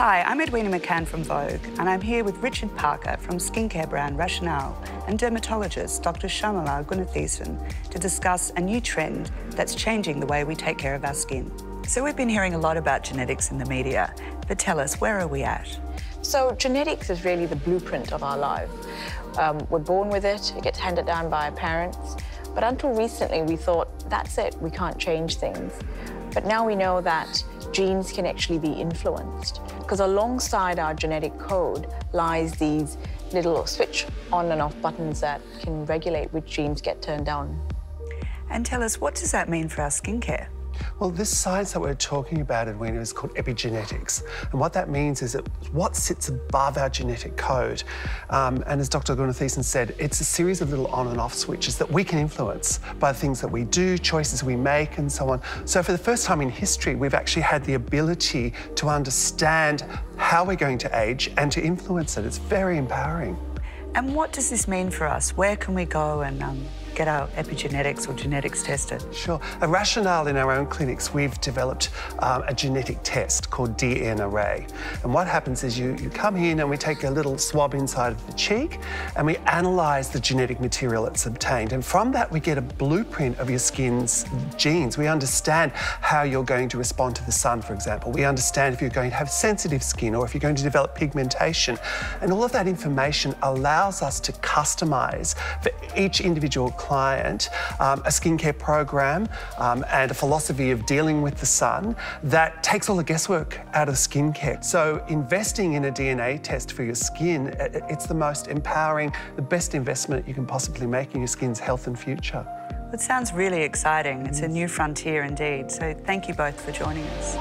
Hi, I'm Edwina McCann from Vogue, and I'm here with Richard Parker from skincare brand Rationale and dermatologist Dr. Shyamalar Gunatheesan to discuss a new trend that's changing the way we take care of our skin. So, we've been hearing a lot about genetics in the media, but tell us, where are we at? So, genetics is really the blueprint of our life. Um, we're born with it, it gets handed down by our parents. But until recently, we thought, that's it, we can't change things. But now we know that genes can actually be influenced because alongside our genetic code lies these little switch on and off buttons that can regulate which genes get turned on. And tell us, what does that mean for our skincare? Well, this science that we're talking about, Edwina, is called epigenetics. And what that means is that what sits above our genetic code. Um, and as Dr. Gunatheesan said, it's a series of little on and off switches that we can influence by the things that we do, choices we make, and so on. So for the first time in history, we've actually had the ability to understand how we're going to age and to influence it. It's very empowering. And what does this mean for us? Where can we go and um, get our epigenetics or genetics tested? Sure. A Rationale in our own clinics, we've developed um, a genetic test called DNA Array. And what happens is you, you come in and we take a little swab inside of the cheek and we analyse the genetic material that's obtained. And from that, we get a blueprint of your skin's genes. We understand how you're going to respond to the sun, for example. We understand if you're going to have sensitive skin or if you're going to develop pigmentation. And all of that information allows us to customise for each individual client um, a skincare program um, and a philosophy of dealing with the sun that takes all the guesswork out of skincare. So investing in a DNA test for your skin, it's the most empowering, the best investment you can possibly make in your skin's health and future. It sounds really exciting. It's a new frontier indeed. So thank you both for joining us.